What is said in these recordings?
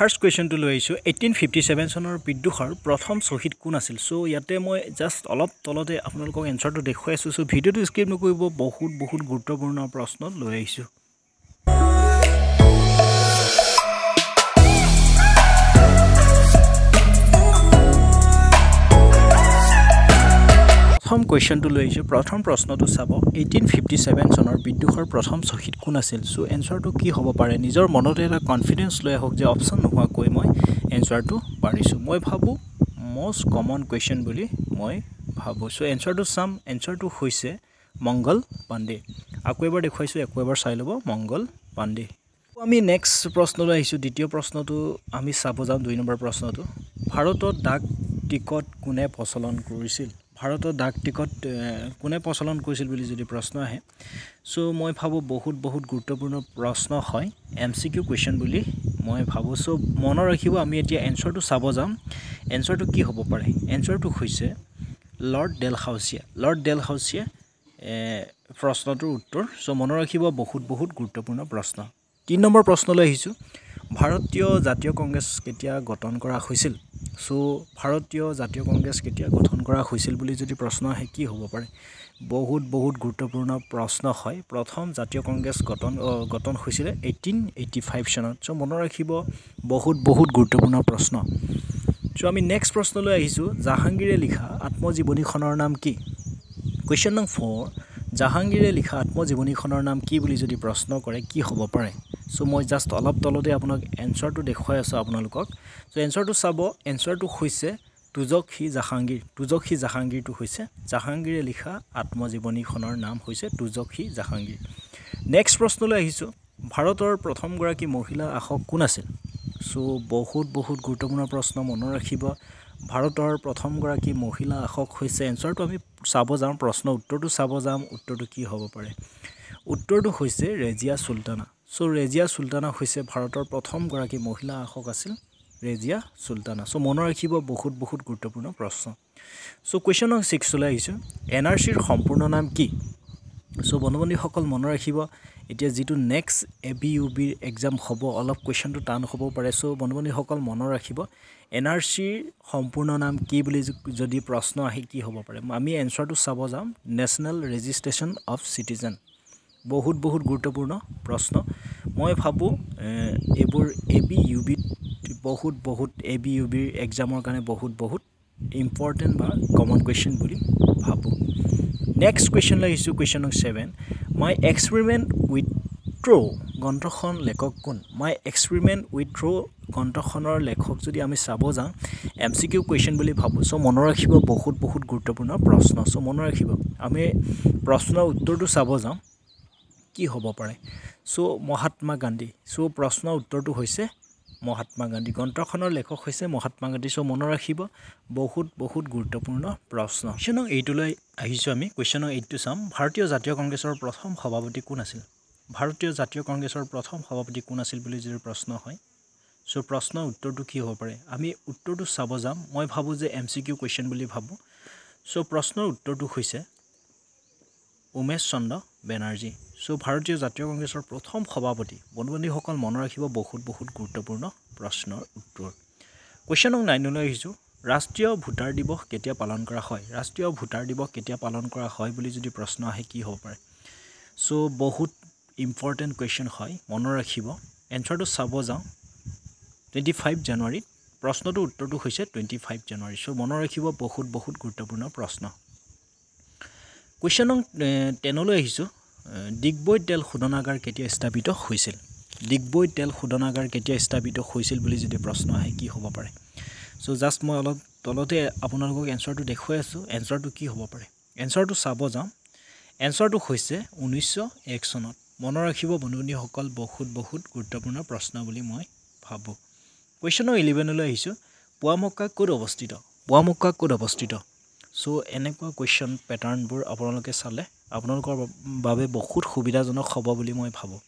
First কুৱেশ্যনটো লৈ আহিছোঁ। Eighteen fifty seven চনৰ বিদ্ৰোহৰ প্ৰথম শ্বহীদ কোন আছিল? চ' ইয়াতে মই জাষ্ট অলপ তলতে আপোনালোকক এনচাৰটো দেখুৱাই আছোঁ। চ' ভিডিঅ'টো স্কিপ নকৰিব বহুত বহুত গুৰুত্বপূৰ্ণ প্ৰশ্ন লৈ আহিছোঁ। প্ৰথম কুৱেশ্যনটো লৈ আহিছোঁ। প্ৰথম প্ৰশ্নটো চাব এইটিন ফিফটি ছেভেন চনৰ বিদ্ৰোহৰ প্ৰথম শ্বহীদ কোন আছিল? চ' এনচাৰটো কি হ'ব পাৰে? নিজৰ মনতে এটা কনফিডেঞ্চ লৈ আহক যে অপশ্যন নোহোৱাকৈ মই এনচাৰটো পাৰিছোঁ। মই ভাবোঁ মষ্ট কমন কুৱেশ্যন বুলি মই ভাবোঁ। চ' এনচাৰটো চাম। এনচাৰটো হৈছে মংগল পাণ্ডে। আকৌ এবাৰ দেখুৱাইছোঁ আকৌ এবাৰ চাই ল'ব। মংগল পাণ্ডে। আমি নেক্সট প্ৰশ্নলৈ আহিছোঁ। দ্বিতীয় প্ৰশ্নটো আমি চাব যাওঁ দুই নম্বৰ প্ৰশ্নটো। ভাৰতত ডাক টিকট কোনে প্ৰচলন কৰিছিল? ভাৰতত ডাক টিকট কোনে প্ৰচলন কৰিছিল বুলি যদি প্ৰশ্ন আহে চ' মই ভাবোঁ বহুত বহুত গুৰুত্বপূৰ্ণ প্ৰশ্ন হয় এম চি কিউ কুৱেশ্যন বুলি মই ভাবোঁ। চ' মনত ৰাখিব আমি এতিয়া এনচাৰটো চাব যাম। এনচাৰটো কি হ'ব পাৰে? এনচাৰটো হৈছে Lord Dalhousie Lord Dalhousie প্ৰশ্নটোৰ উত্তৰ। চ' মনত ৰাখিব বহুত বহুত গুৰুত্বপূৰ্ণ প্ৰশ্ন। তিনি নম্বৰ প্ৰশ্নলৈ আহিছোঁ। ভাৰতীয় জাতীয় কংগ্ৰেছ কেতিয়া গঠন কৰা হৈছিল? চ' ভাৰতীয় জাতীয় কংগ্ৰেছ কেতিয়া গঠন কৰা হৈছিল বুলি যদি প্ৰশ্ন আহে কি হ'ব পাৰে? বহুত বহুত গুৰুত্বপূৰ্ণ প্ৰশ্ন হয়। প্ৰথম জাতীয় কংগ্ৰেছ গঠন গঠন হৈছিলে এইটিন এইটি ফাইভ চনত। চ' মনত ৰাখিব বহুত বহুত গুৰুত্বপূৰ্ণ প্ৰশ্ন। চ' আমি নেক্সট প্ৰশ্নলৈ আহিছোঁ। জাহাংগীৰে লিখা আত্মজীৱনীখনৰ নাম কি? কুৱেশ্যন নং ফ'ৰ জাহাংগীৰে লিখা আত্মজীৱনীখনৰ নাম কি বুলি যদি প্ৰশ্ন কৰে কি হ'ব পাৰে? চ' মই জাষ্ট অলপ তলতে আপোনাক এনচাৰটো দেখুৱাই আছোঁ আপোনালোকক। চ' এনচাৰটো চাব এনচাৰটো হৈছে তুজক সি জাহাংগীৰ তুজক সি জাহাংগীৰটো হৈছে। জাহাংগীৰে লিখা আত্মজীৱনীখনৰ নাম হৈছে তুজক সি জাহাংগীৰ। নেক্সট প্ৰশ্নলৈ আহিছোঁ। ভাৰতৰ প্ৰথমগৰাকী মহিলা আশক কোন আছিল? চ' বহুত বহুত গুৰুত্বপূৰ্ণ প্ৰশ্ন মনত ৰাখিব। ভাৰতৰ প্ৰথমগৰাকী মহিলা আশক হৈছে এনচাৰটো আমি চাব যাওঁ প্ৰশ্ন উত্তৰটো চাব যাম উত্তৰটো কি হ'ব পাৰে? উত্তৰটো হৈছে ৰেজিয়া চুলতানা। চ' ৰেজিয়া চুলতানা হৈছে ভাৰতৰ প্ৰথমগৰাকী মহিলা আশক আছিল ৰেজিয়া চুলতানা। চ' মনত ৰাখিব বহুত বহুত গুৰুত্বপূৰ্ণ প্ৰশ্ন। চ' কুৱেশ্যন নং ছিক্সলৈ আহিছোঁ। এন আৰ চিৰ সম্পূৰ্ণ নাম কি? চ' বন্ধু বান্ধৱীসকল মনত ৰাখিব এতিয়া যিটো নেক্সট এ বি ইউ বিৰ এক্সাম হ'ব অলপ কুৱেশ্যনটো টান হ'ব পাৰে। চ' বন্ধু বান্ধৱীসকল মনত ৰাখিব এন আৰ চিৰ সম্পূৰ্ণ নাম কি বুলি যদি প্ৰশ্ন আহে কি হ'ব পাৰে? আমি এনচাৰটো চাব যাম নেশ্যনেল ৰেজিষ্ট্ৰেশ্যন অফ চিটিজেন বহুত বহুত গুৰুত্বপূৰ্ণ প্ৰশ্ন। মই ভাবোঁ এইবোৰ এ বি ইউ বিত বহুত বহুত এ বি ইউ বিৰ এক্সামৰ কাৰণে বহুত বহুত ইম্পৰ্টেণ্ট বা কমন কুৱেশ্যন বুলি ভাবোঁ। নেক্সট কুৱেশ্যনলৈ আহিছোঁ কুৱেশ্যন নং seven my experiment with truth' গ্ৰন্থখন লেখক কোন? মাই এক্সপেৰিমেণ্ট উইথ থ্ৰ' গ্ৰন্থখনৰ লেখক যদি আমি চাব যাওঁ এম চি কিউ কুৱেশ্যন বুলি ভাবোঁ। চ' মনত ৰাখিব বহুত বহুত গুৰুত্বপূৰ্ণ প্ৰশ্ন। চ' মনত ৰাখিব। আমি প্ৰশ্নৰ উত্তৰটো চাব যাওঁ। কি হ'ব পাৰে? চ' মহাত্মা গান্ধী। চ' প্ৰশ্নৰ উত্তৰটো হৈছে মহাত্মা গান্ধী। গ্ৰন্থখনৰ লেখক হৈছে মহাত্মা গান্ধী। চ' মনত ৰাখিব বহুত বহুত গুৰুত্বপূৰ্ণ প্ৰশ্ন। কুৱেশ্যন নং এইটোলৈ আহিছোঁ আমি। কুৱেশ্যন নং এইটটো চাম। ভাৰতীয় জাতীয় কংগ্ৰেছৰ প্ৰথম সভাপতি কোন আছিল? ভাৰতীয় জাতীয় কংগ্ৰেছৰ প্ৰথম সভাপতি কোন আছিল বুলি যদি প্ৰশ্ন হয় চ' প্ৰশ্নৰ উত্তৰটো কি হ'ব পাৰে? আমি উত্তৰটো চাব যাম। মই ভাবোঁ যে এম চি কিউ কুৱেশ্যন বুলি ভাবোঁ। চ' প্ৰশ্নৰ উত্তৰটো হৈছে উমেশ চন্দ্ৰ বেনাৰ্জী। চ' ভাৰতীয় জাতীয় কংগ্ৰেছৰ প্ৰথম সভাপতি। বন্ধু বান্ধৱীসকল মনত ৰাখিব বহুত বহুত গুৰুত্বপূৰ্ণ প্ৰশ্নৰ উত্তৰ। কুৱেশ্যন নং নাইনলৈ আহিছোঁ। ৰাষ্ট্ৰীয় ভোটাৰ দিৱস কেতিয়া পালন কৰা হয়? ৰাষ্ট্ৰীয় ভোটাৰ দিৱস কেতিয়া পালন কৰা হয় বুলি যদি প্ৰশ্ন আহে কি হ'ব পাৰে? চ' বহুত ইম্পৰ্টেণ্ট কুৱেশ্যন হয় মনত ৰাখিব। এনচাৰটো চাব যাওঁ। টুৱেণ্টি ফাইভ জানুৱাৰীত। প্ৰশ্নটোৰ উত্তৰটো হৈছে টুৱেণ্টি ফাইভ জানুৱাৰী। চ' মনত ৰাখিব বহুত বহুত গুৰুত্বপূৰ্ণ প্ৰশ্ন। কুৱেশ্যন নং টেনলৈ আহিছোঁ। ডিগবৈ তেল শোধনাগাৰ কেতিয়া স্থাপিত হৈছিল? ডিগবৈ তেল শোধনাগাৰ কেতিয়া স্থাপিত হৈছিল বুলি যদি প্ৰশ্ন আহে কি হ'ব পাৰে? চ' জাষ্ট মই অলপ তলতে আপোনালোকক এনচাৰটো দেখুৱাই আছোঁ। এনচাৰটো কি হ'ব পাৰে? এনচাৰটো চাব যাওঁ। এনচাৰটো হৈছে ঊনৈছশ এক চনত। মনত ৰাখিব বন্ধুবন্ধীসকল বহুত বহুত গুৰুত্বপূৰ্ণ প্ৰশ্ন বুলি মই ভাবোঁ। কুৱেশ্যন নং ইলেভেনলৈ আহিছোঁ। পুৱামক্কা ক'ত অৱস্থিত? পুৱামক্কা ক'ত অৱস্থিত? চ' এনেকুৱা কুৱেশ্যন পেটাৰ্ণবোৰ আপোনালোকে চালে আপোনালোকৰ বাবে বহুত সুবিধাজনক হ'ব বুলি মই ভাবোঁ।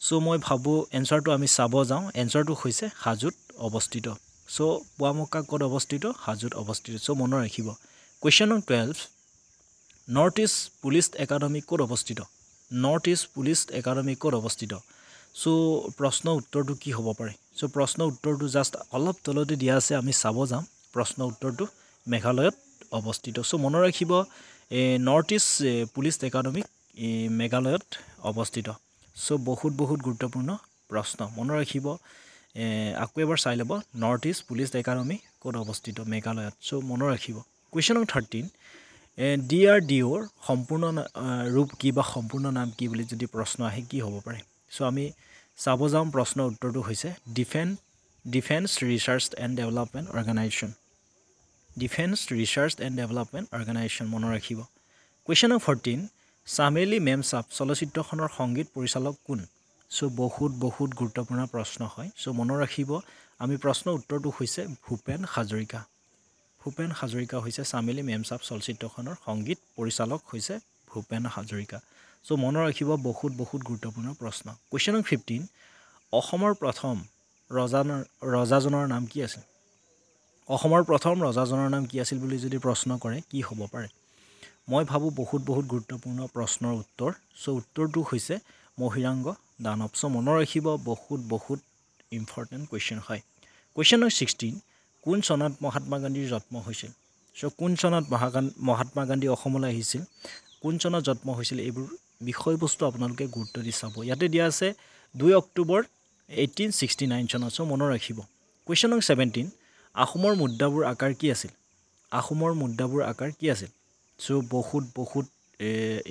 চ' মই ভাবোঁ এনচাৰটো আমি চাব যাওঁ। এনচাৰটো হৈছে হাজোত অৱস্থিত। চ' পুৱামক্কা ক'ত অৱস্থিত? হাজোত অৱস্থিত। চ' মনত ৰাখিব। কুৱেশ্যন নং twelve north east police academy ক'ত অৱস্থিত? নৰ্থ ইষ্ট পুলিচ একাডেমি ক'ত অৱস্থিত? চ' প্ৰশ্ন উত্তৰটো কি হ'ব পাৰে? চ' প্ৰশ্ন উত্তৰটো জাষ্ট অলপ তলতে দিয়া আছে আমি চাব যাম। প্ৰশ্ন উত্তৰটো মেঘালয়ত অৱস্থিত। চ' মনত ৰাখিব নৰ্থ ইষ্ট পুলিচ একাডেমি মেঘালয়ত অৱস্থিত। চ' বহুত বহুত গুৰুত্বপূৰ্ণ প্ৰশ্ন। মনত ৰাখিব আকৌ এবাৰ চাই ল'ব নৰ্থ ইষ্ট পুলিচ একাডেমি ক'ত অৱস্থিত মেঘালয়ত। চ' মনত ৰাখিব। Question number thirteen D R D অ'ৰ সম্পূৰ্ণ ৰূপ কি বা সম্পূৰ্ণ নাম কি বুলি যদি প্ৰশ্ন আহে কি হ'ব পাৰে? চ' আমি চাব যাওঁ প্ৰশ্নৰ উত্তৰটো হৈছে defence defence research and development organisation defence research and development organisation মনত ৰাখিব। Question number fourteen Chameli Memsaab চলচ্চিত্ৰখনৰ সংগীত পৰিচালক কোন? চ' বহুত বহুত গুৰুত্বপূৰ্ণ প্ৰশ্ন হয়। চ' মনত ৰাখিব আমি প্ৰশ্নৰ উত্তৰটো হৈছে ভূপেন হাজৰিকা। ভূপেন হাজৰিকা হৈছে চামেলি মেম চাপ চলচ্চিত্ৰখনৰ সংগীত পৰিচালক হৈছে ভূপেন হাজৰিকা। চ' মনত ৰাখিব বহুত বহুত গুৰুত্বপূৰ্ণ প্ৰশ্ন। কুৱেশ্যন নম্বৰ ফিফটিন অসমৰ প্ৰথম ৰজাৰ ৰজাজনৰ নাম কি আছিল? অসমৰ প্ৰথম ৰজাজনৰ নাম কি আছিল বুলি যদি প্ৰশ্ন কৰে কি হ'ব পাৰে? মই ভাবোঁ বহুত বহুত গুৰুত্বপূৰ্ণ প্ৰশ্নৰ উত্তৰ। চ' উত্তৰটো হৈছে মহিৰাংগ দানৱ। চ' মনত ৰাখিব বহুত বহুত ইম্পৰ্টেণ্ট কুৱেশ্যন হয়। কুৱেশ্যন নম্বৰ ছিক্সটিন কোন চনত মহাত্মা গান্ধীৰ জন্ম হৈছিল? চ' কোন চনত মহাত্মা গান্ধী অসমলৈ আহিছিল? কোন চনত জন্ম হৈছিল? এইবোৰ বিষয়বস্তু আপোনালোকে গুৰুত্ব দি চাব। ইয়াতে দিয়া আছে দুই অক্টোবৰ এইটিন ছিক্সটি নাইন চনত। চ' মনত ৰাখিব। কুৱেশ্যন নম্বৰ ছেভেণ্টিন আহোমৰ মুদ্ৰাবোৰ আকাৰ কি আছিল? আহোমৰ মুদ্ৰাবোৰ আকাৰ কি আছিল? চ' বহুত বহুত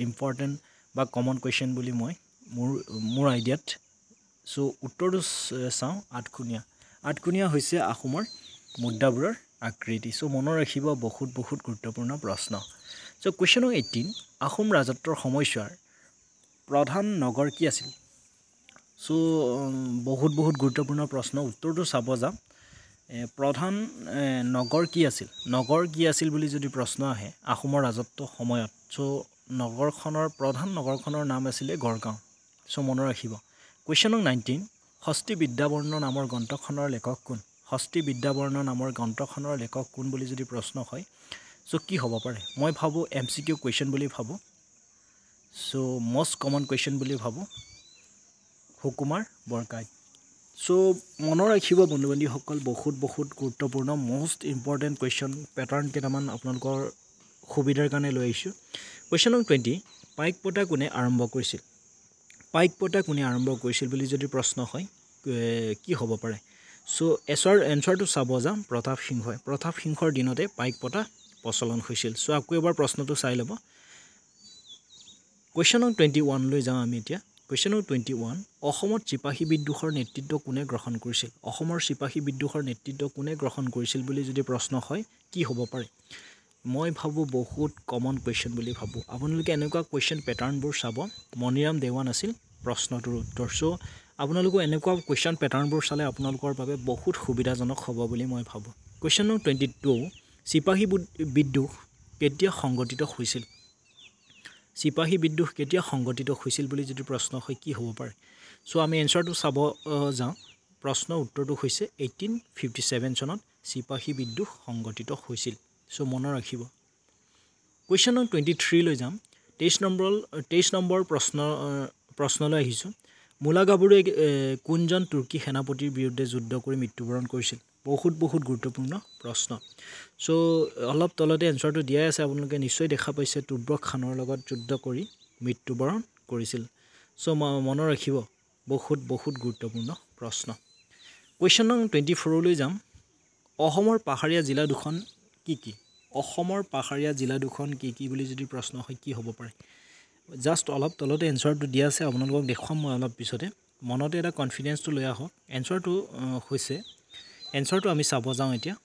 ইম্পৰ্টেণ্ট বা কমন কুৱেশ্যন বুলি মই মোৰ মোৰ আইডিয়াত চ' উত্তৰটো চাওঁ আঠখুনীয়া। আঠখুনীয়া হৈছে আহোমৰ মুদ্ৰাবোৰৰ আকৃতি। চ' মনত ৰাখিব বহুত বহুত গুৰুত্বপূৰ্ণ প্ৰশ্ন। So' question number eighteen Ahom ৰাজত্বৰ সময়ছোৱাৰ প্ৰধান নগৰ কি আছিল? চ' বহুত বহুত গুৰুত্বপূৰ্ণ প্ৰশ্ন। উত্তৰটো চাব যাম। প্ৰধান নগৰ কি আছিল? নগৰ কি আছিল বুলি যদি প্ৰশ্ন আহে আহোমৰ ৰাজত্ব সময়ত চ' নগৰখনৰ প্ৰধান নগৰখনৰ নাম আছিলে গড়গাঁও। চ' মনত ৰাখিব। কুৱেশ্যন নম্বৰ নাইনটিন ষষ্ঠী বিদ্যাবৰ্ণ নামৰ গ্ৰন্থখনৰ লেখক কোন? ষষ্ঠী বিদ্যাবৰ্ণ নামৰ গ্ৰন্থখনৰ লেখক কোন বুলি যদি প্ৰশ্ন হয় চ' কি হ'ব পাৰে? মই ভাবোঁ এম চি কিউ কুৱেশ্যন বুলি ভাবোঁ। চ' মষ্ট কমন কুৱেশ্যন বুলি ভাবোঁ। সুকুমাৰ বৰকাইত চ' মনত ৰাখিব বন্ধু বান্ধৱীসকল বহুত বহুত গুৰুত্বপূৰ্ণ মষ্ট ইম্পৰ্টেণ্ট কুৱেশ্যন পেটাৰ্ণ কেইটামান আপোনালোকৰ সুবিধাৰ কাৰণে লৈ আহিছোঁ। কুৱেশ্যন নম্বৰ টুৱেণ্টি পাইক পতা কোনে আৰম্ভ কৰিছিল? পাইক পতা কোনে আৰম্ভ কৰিছিল বুলি যদি প্ৰশ্ন হয় কি হ'ব পাৰে? চ' এছৰ এনচাৰটো চাব যাম প্ৰতাপ সিংহই প্ৰতাপ সিংহৰ দিনতে পাইক পতা প্ৰচলন হৈছিল। চ' আকৌ এবাৰ প্ৰশ্নটো চাই ল'ব। কুৱেশ্যন নম্বৰ টুৱেণ্টি ওৱানলৈ যাওঁ আমি এতিয়া। কুৱেশ্যন নম্বৰ টুৱেণ্টি ওৱান অসমত চিপাহী বিদ্ৰোহৰ নেতৃত্ব কোনে গ্ৰহণ কৰিছিল? অসমৰ চিপাহী বিদ্ৰোহৰ নেতৃত্ব কোনে গ্ৰহণ কৰিছিল বুলি যদি প্ৰশ্ন হয় কি হ'ব পাৰে? মই ভাবোঁ বহুত কমন কুৱেশ্যন বুলি ভাবোঁ। আপোনালোকে এনেকুৱা কুৱেশ্যন পেটাৰ্ণবোৰ চাব। মণিৰাম দেৱান আছিল প্ৰশ্নটোৰ উত্তৰ। চ' আপোনালোকে এনেকুৱা কুৱেশ্যন পেটাৰ্ণবোৰ চালে আপোনালোকৰ বাবে বহুত সুবিধাজনক হ'ব বুলি মই ভাবোঁ। কুৱেশ্যন নম্বৰ টুৱেণ্টি টু চিপাহী বিদ্ৰোহ কেতিয়া সংগঠিত হৈছিল? চিপাহী বিদ্ৰোহ কেতিয়া সংগঠিত হৈছিল বুলি যদি প্ৰশ্ন হয় কি হ'ব পাৰে? চ' আমি এনচাৰটো চাব যাওঁ। প্ৰশ্নৰ উত্তৰটো হৈছে এইটিন ফিফটি ছেভেন চনত চিপাহী বিদ্ৰোহ সংগঠিত হৈছিল। চ' মনত ৰাখিব। কুৱেশ্যন নম্বৰ টুৱেণ্টি থ্ৰীলৈ যাম। তেইছ নম্বৰ তেইছ নম্বৰ প্ৰশ্ন প্ৰশ্নলৈ আহিছোঁ। মূলা গাভৰুৱে কোনজন তুৰ্কী সেনাপতিৰ বিৰুদ্ধে যুদ্ধ কৰি মৃত্যুবৰণ কৰিছিল? বহুত বহুত গুৰুত্বপূৰ্ণ প্ৰশ্ন। চ' অলপ তলতে এনচাৰটো দিয়াই আছে আপোনালোকে নিশ্চয় দেখা পাইছে তুব্ৰক খানৰ লগত যুদ্ধ কৰি মৃত্যুবৰণ কৰিছিল। চ' মনত ৰাখিব বহুত বহুত গুৰুত্বপূৰ্ণ প্ৰশ্ন। কুৱেশ্যন নং টুৱেণ্টি ফ'ৰলৈ যাম। অসমৰ পাহাৰীয়া জিলা দুখন কি কি? অসমৰ পাহাৰীয়া জিলা দুখন কি কি বুলি যদি প্ৰশ্ন হয় কি হ'ব পাৰে? জাষ্ট অলপ তলতে এনচাৰটো দিয়া আছে আপোনালোকক দেখুৱাম মই অলপ পিছতে। মনতে এটা কনফিডেঞ্চটো লৈ আহক। এনচাৰটো হৈছে এনচাৰটো আমি চাব যাওঁ এতিয়া।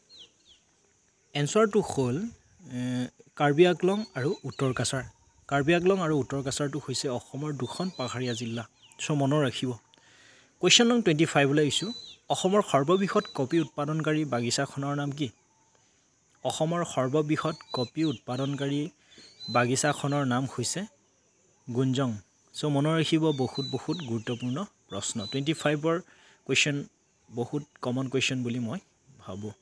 এনচাৰটো হ'ল কাৰ্বি আংলং আৰু উত্তৰ কাছাৰ। কাৰ্বি আংলং আৰু উত্তৰ কাছাৰটো হৈছে অসমৰ দুখন পাহাৰীয়া জিলা। চ' মনত ৰাখিব। কুৱেশ্যন নং টুৱেণ্টি ফাইভলৈ আহিছোঁ। অসমৰ সৰ্ববৃহৎ কপি উৎপাদনকাৰী বাগিচাখনৰ নাম কি? অসমৰ সৰ্ববৃহৎ কপি উৎপাদনকাৰী বাগিচাখনৰ নাম হৈছে গুঞ্জং। চ' মনত ৰাখিব বহুত বহুত গুৰুত্বপূৰ্ণ প্ৰশ্ন। টুৱেণ্টি ফাইভৰ কুৱেশ্যন বহুত কমন কুৱেশ্যন বুলি মই ভাবোঁ।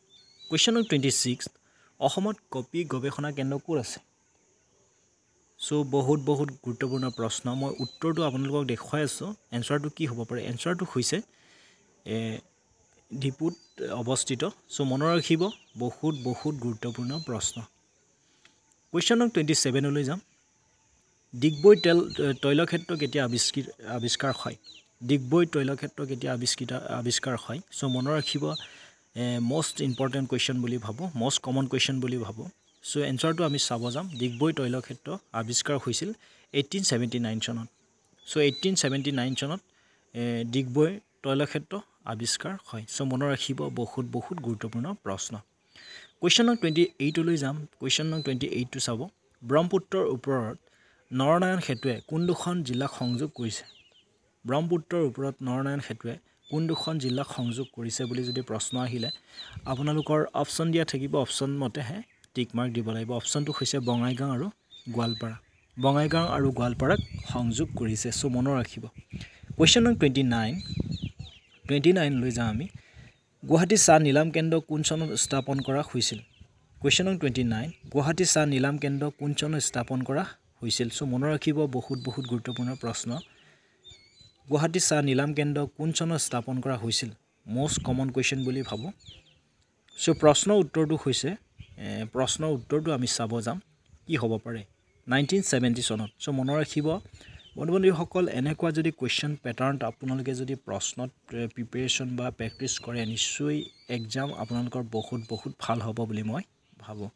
কুৱেশ্যন নং টুৱেণ্টি ছিক্স অসমত কপি গৱেষণা কেন্দ্ৰ ক'ত আছে? চ' বহুত বহুত গুৰুত্বপূৰ্ণ প্ৰশ্ন। মই উত্তৰটো আপোনালোকক দেখুৱাই আছোঁ। এনচাৰটো কি হ'ব পাৰে? এনচাৰটো হৈছে ডিপুত অৱস্থিত। চ' মনত ৰাখিব বহুত বহুত গুৰুত্বপূৰ্ণ প্ৰশ্ন। কুৱেশ্যন নং টুৱেণ্টি ছেভেনলৈ যাম। ডিগবৈ তেল তৈলক্ষেত্ৰ কেতিয়া আৱিষ্কৃত আৱিষ্কাৰ হয়? ডিগবৈ তৈলক্ষেত্ৰ কেতিয়া আৱিষ্কৃত আৱিষ্কাৰ হয়। চ' মনত ৰাখিব মষ্ট ইম্পৰ্টেণ্ট কুৱেশ্যন বুলি ভাবোঁ মষ্ট কমন কুৱেশ্যন বুলি ভাবোঁ। চ' এনচাৰটো আমি চাব যাম। ডিগবৈ তৈলক্ষেত্ৰ আৱিষ্কাৰ হৈছিল এইটিন ছেভেণ্টি নাইন চনত। চ' এইটিন ছেভেণ্টি নাইন চনত ডিগবৈ তৈলক্ষেত্ৰ আৱিষ্কাৰ হয়। চ' মনত ৰাখিব বহুত বহুত গুৰুত্বপূৰ্ণ প্ৰশ্ন। কুৱেশ্যন নং টুৱেণ্টি এইটলৈ যাম। কুৱেশ্যন নং টুৱেণ্টি এইটটো চাব। ব্ৰহ্মপুত্ৰৰ ওপৰত নৰনাৰায়ণ সেতুৱে কোন দুখন জিলাক সংযোগ কৰিছে? ব্ৰহ্মপুত্ৰৰ ওপৰত নৰনাৰায়ণ সেতুৱে কোন দুখন জিলাক সংযোগ কৰিছে বুলি যদি প্ৰশ্ন আহিলে আপোনালোকৰ অপশ্যন দিয়া থাকিব। অপশ্যন মতেহে টিক মাৰ্ক দিব লাগিব। অপশ্যনটো হৈছে বঙাইগাঁও আৰু গোৱালপাৰা। বঙাইগাঁও আৰু গোৱালপাৰাক সংযোগ কৰিছে। চ' মনত ৰাখিব। কুৱেশ্যন নং টুৱেণ্টি নাইন টুৱেণ্টি নাইনলৈ যাওঁ আমি। গুৱাহাটী চাহ নিলাম কেন্দ্ৰ কোন চনত স্থাপন কৰা হৈছিল? কুৱেশ্যন নং টুৱেণ্টি নাইন গুৱাহাটী চাহ নিলাম কেন্দ্ৰ কোন চনত স্থাপন কৰা হৈছিল? চ' মনত ৰাখিব বহুত বহুত গুৰুত্বপূৰ্ণ প্ৰশ্ন। গুৱাহাটী চাহ নিলাম কেন্দ্ৰ কোন চনত স্থাপন কৰা হৈছিল? মষ্ট কমন কুৱেশ্যন বুলি ভাবোঁ। চ' প্ৰশ্নৰ উত্তৰটো হৈছে প্ৰশ্নৰ উত্তৰটো আমি চাব যাম কি হ'ব পাৰে। নাইনটিন ছেভেণ্টি চনত। চ' মনত ৰাখিব বন্ধু বান্ধৱীসকল এনেকুৱা যদি কুৱেশ্যন পেটাৰ্ণ আপোনালোকে যদি প্ৰশ্নত প্ৰিপেৰেশ্যন বা প্ৰেক্টিছ কৰে নিশ্চয় এক্সাম আপোনালোকৰ বহুত বহুত ভাল হ'ব বুলি মই ভাবোঁ।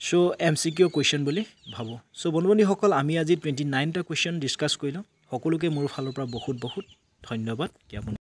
So' M C Q question বুলি ভাবোঁ। চ' বন্ধু বান্ধৱীসকল আমি আজি টুৱেণ্টি নাইনটা কুৱেশ্যন ডিছকাছ কৰিলোঁ। সকলোকে মোৰ ফালৰ পৰা বহুত বহুত ধন্যবাদ। জ্ঞাপন